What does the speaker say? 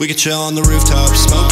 We could chill on the rooftop, smoke